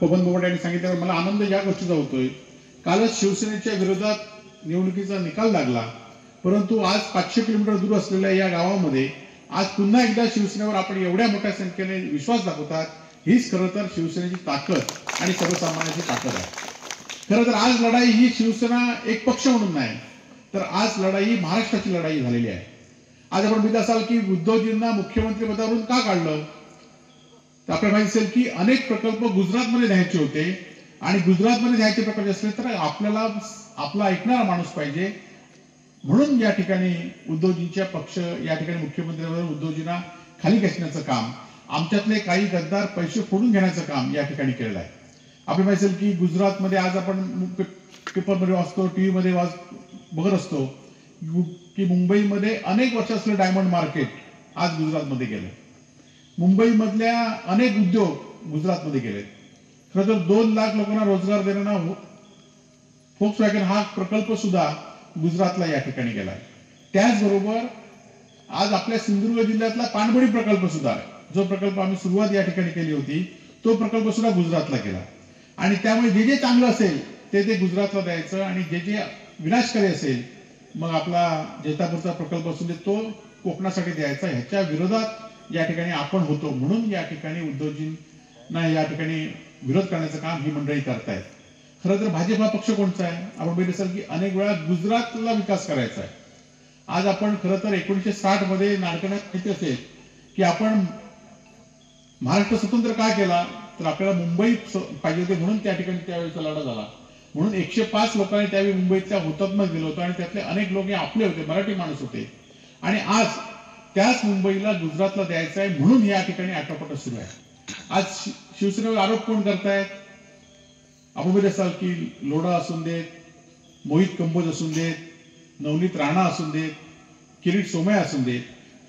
पवन बोबडे यांनी सांगितल्यावर मला आनंद या गोष्टीचा होतोय. कालच शिवसेनेच्या विरोधात निवडणुकीचा निकाल लागला. परंतु आज पाचशे किलोमीटर दूर असलेल्या या गावामध्ये आज पुन्हा एकदा शिवसेनेवर आपण एवढ्या मोठ्या संख्येने विश्वास दाखवतात हीच खरं तर शिवसेनेची ताकद आणि सर्वसामान्यांची ताकद आहे. खरं तर आज लढाई ही शिवसेना एक पक्ष म्हणून नाही तर आज लढाई ही महाराष्ट्राची लढाई झालेली आहे. आज आपण बघित असाल की उद्धवजींना मुख्यमंत्री पदावरून का काढलं? आपल्याला माहिती असेल की अनेक प्रकल्प गुजरातमध्ये न्यायचे होते. आणि गुजरातमध्ये न्यायचे प्रकल्प असले तर आपल्याला आपला ऐकणारा माणूस पाहिजे. म्हणून या ठिकाणी उद्धवजींच्या पक्ष या ठिकाणी मुख्यमंत्र्यांवर उद्धवजींना खाली खेचण्याचं काम आमच्यातले काही गद्दार पैसे फोडून घेण्याचं काम या ठिकाणी केलेलं आहे. आपल्याला माहिती असेल की गुजरातमध्ये आज आपण पेपरमध्ये वाचतो टीव्ही मध्ये वाच बघत असतो की मुंबईमध्ये अनेक वर्ष असलं डायमंड मार्केट आज गुजरातमध्ये गेलं मुंबईमधल्या अनेक उद्योग गुजरातमध्ये गेले खरं तर दोन लाख लोकांना रोजगार देणारा फोक्स वॅगन हा प्रकल्प सुद्धा गुजरातला या ठिकाणी गेलाय. त्याचबरोबर आज आपल्या सिंधुदुर्ग जिल्ह्यातला पाणबुडी प्रकल्प सुद्धा आहे. जो प्रकल्प आम्ही सुरुवात या ठिकाणी केली होती तो प्रकल्प सुद्धा गुजरातला केला आणि त्यामुळे जे जे चांगलं असेल ते ते गुजरातला द्यायचं आणि जे जे विनाशकारी असेल मग आपला जेतापूरचा प्रकल्प असून दे तो कोकणासाठी द्यायचा. ह्याच्या विरोधात या ठिकाणी आपण होतो म्हणून या ठिकाणी उद्धवजींना या ठिकाणी विरोध करण्याचं काम ही मंडळी करतायत. खरं तर भाजप हा पक्ष कोणता आहे? आपण बघितलं असेल की अनेक वेळा गुजरातला विकास करायचा आहे. आज आपण खरं तर एकोणीसशे साठमध्ये नारकण्यात माहिती असेल की आपण महाराष्ट्र स्वतंत्र का केला? तर आपल्याला मुंबई पाहिजे होते म्हणून त्या ठिकाणी त्यावेळेचा लढा झाला. म्हणून एकशे पाच लोकांनी त्यावेळी मुंबईतल्या हुतात्मा दिलं होतं आणि त्यातले अनेक लोक हे आपले होते मराठी माणूस होते. आणि आज त्याच मुंबईला गुजरातला द्यायचं आहे म्हणून या ठिकाणी आटोपट सुरू आहे. आज शि- शिवसेनेवर आरोप कोण करतायत? आपण असाल की लोढा असून देत मोहित कंबोज असून देत नवनीत राणा असून देत किरीट सोमय असून देत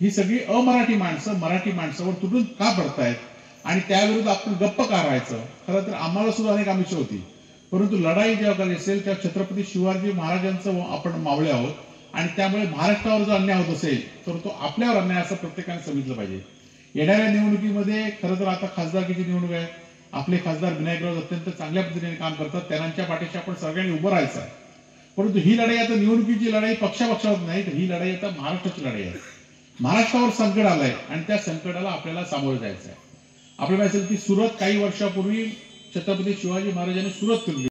ही सगळी अमराठी माणसं मराठी माणसावर तुटून का पडतायत? आणि त्याविरुद्ध आपण गप्प का राहायचं? खरं तर आम्हाला सुद्धा अनेक आमिष होती. परंतु लढाई जेव्हा करायची असेल तेव्हा छत्रपती शिवाजी महाराजांचं आपण मावळे आहोत. आणि त्यामुळे महाराष्ट्रावर जो अन्याय होत असेल तर तो आपल्यावर अन्याय असं प्रत्येकाने समजलं पाहिजे. येणाऱ्या निवडणुकीमध्ये खरं तर आता खासदारकीची निवडणूक आहे. आपले खासदार विनायकराव अत्यंत चांगल्या पद्धतीने काम करतात. त्यांच्या पाठीशी आपण सगळ्यांनी उभं राहायचं आहे. परंतु ही लढाई आता निवडणुकीची लढाई पक्षापक्षावर नाही तर ही लढाई आता महाराष्ट्राची लढाई आहे. महाराष्ट्रावर संकट आलंय आणि त्या संकटाला आपल्याला सामोरं जायचं आहे. आपल्याला माहिती असेल की सुरत काही वर्षापूर्वी छत्रपती शिवाजी महाराजांनी सुरत केली